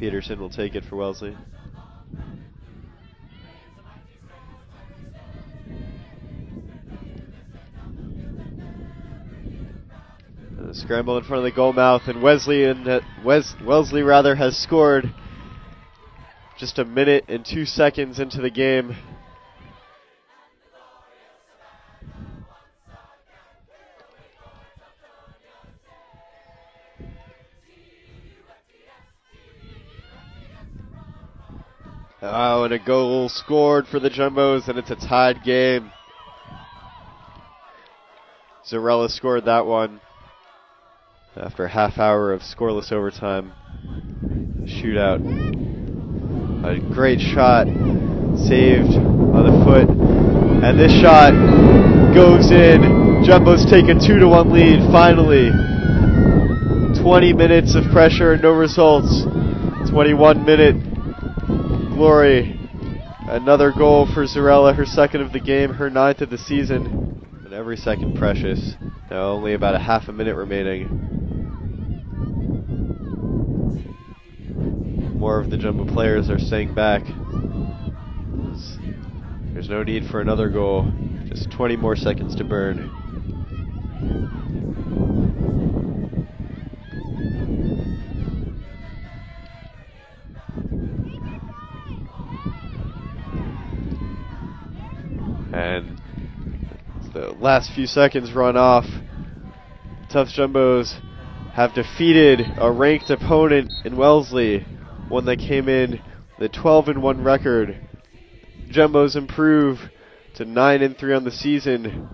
Peterson will take it for Wellesley. Uh, scramble in front of the goal mouth, and Wesley and uh, Wes Wellesley rather has scored just a minute and two seconds into the game. Oh, and a goal scored for the Jumbos, and it's a tied game. Zarrella scored that one after a half hour of scoreless overtime. Shootout. A great shot, saved on the foot, and this shot goes in. Jumbos take a 2 to 1 lead finally. 20 minutes of pressure, and no results. 21 minute glory. Another goal for Zarrella, her second of the game, her ninth of the season. And every second precious. Now only about a half a minute remaining. More of the Jumbo players are staying back. There's no need for another goal. Just 20 more seconds to burn. And the last few seconds run off. Tufts Jumbos have defeated a ranked opponent in Wellesley, one that came in the 12 and 1 record. Jumbos improve to 9 and 3 on the season.